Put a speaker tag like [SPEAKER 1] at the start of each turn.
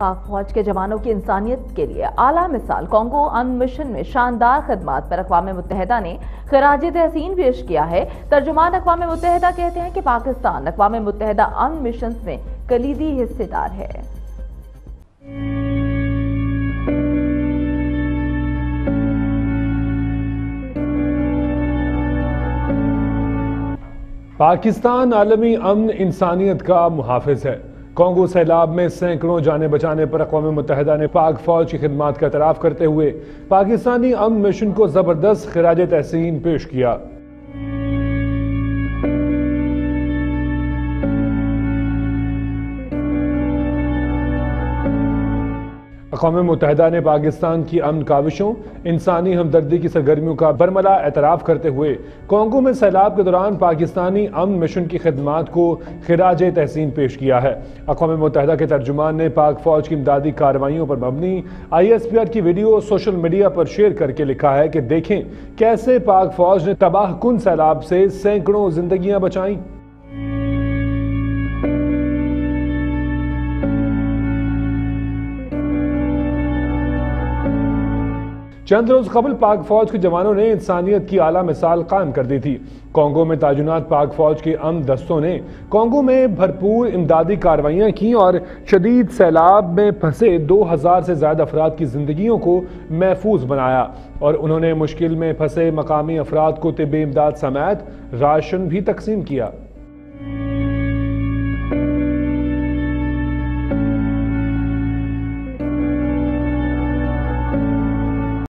[SPEAKER 1] पाक फौज के जवानों की इंसानियत के लिए आला मिसाल कॉन्गो अन मिशन में शानदार खदमात पर अकवा मुतहदा ने खराज तहसीन पेश किया है। तर्जुमान अकवा मुतहदा कहते हैं कि पाकिस्तान अकवा मुतहदा अन मिशन में कलीदी हिस्सेदार है।
[SPEAKER 2] पाकिस्तान आलमी अमन इंसानियत का मुहाफ़ है। कॉन्गो सैलाब में सैकड़ों जाने बचाने पर अकवा मुतहदा ने पाक फौज की खिदमत का तराफ करते हुए पाकिस्तानी अम मिशन को ज़बरदस्त खराज तहसीन पेश किया। अकवा मुतहदा ने पाकिस्तान की अमन काविशों, इंसानी हमदर्दी की सरगर्मियों का बरमला एतराफ़ करते हुए कॉन्गो में सैलाब के दौरान पाकिस्तानी अमन मिशन की खदमात को खराज तहसीन पेश किया है। अकवा मुतहदा के तर्जुमान ने पाक फौज की इमदादी कार्रवाइयों पर मबनी आई एस पी आर की वीडियो सोशल मीडिया पर शेयर करके लिखा है कि देखें कैसे पाक फौज ने तबाह कुन सैलाब से सैकड़ों जिंदगियाँ बचाई। चंद रोज कबल पाक फौज के जवानों ने इंसानियत की आला मिसाल कायम कर दी थी। कॉन्गो में ताजुनात पाक फौज के अम दस्तों ने कॉन्गो में भरपूर इमदादी कार्रवाइयाँ की और शदीद सैलाब में फंसे दो हज़ार से ज़्यादा अफराद की जिंदगियों को महफूज बनाया और उन्होंने मुश्किल में फंसे मकामी अफराद को तिब इमदाद समेत राशन भी तकसीम किया।